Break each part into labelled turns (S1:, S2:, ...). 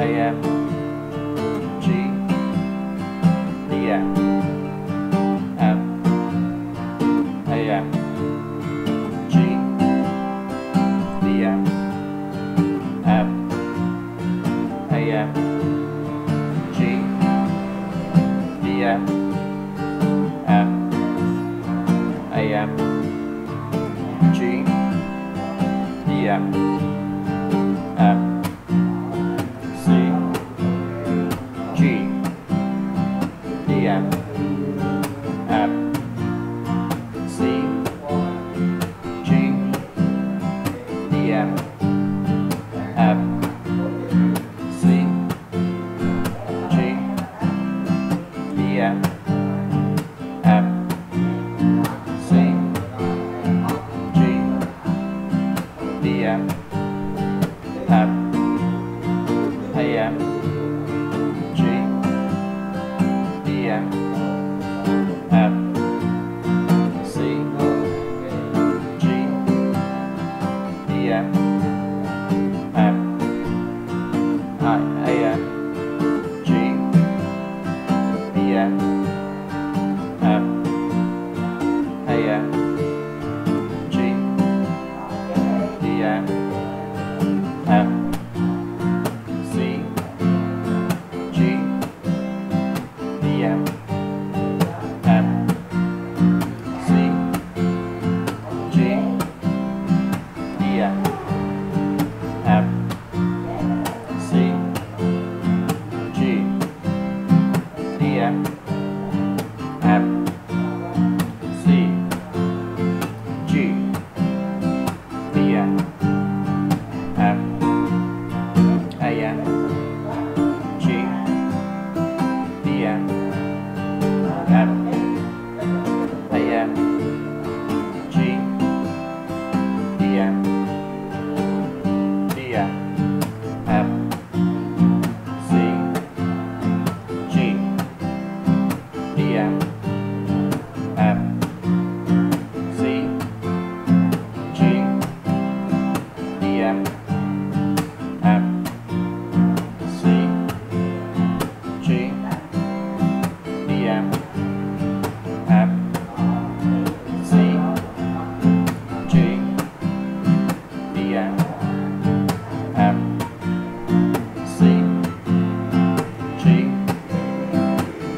S1: AM G. DM M. AM G. DM M. AM G. DM M. AM G. DM M E, F, C, G, D, F, F, C, G, B, F, F, A, F, G, D, F. F, F, C, G, E, F, F, C, G, E, F, F, C, G, E, F, F, C, G,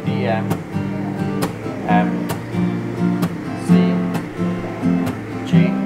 S1: E, F. energy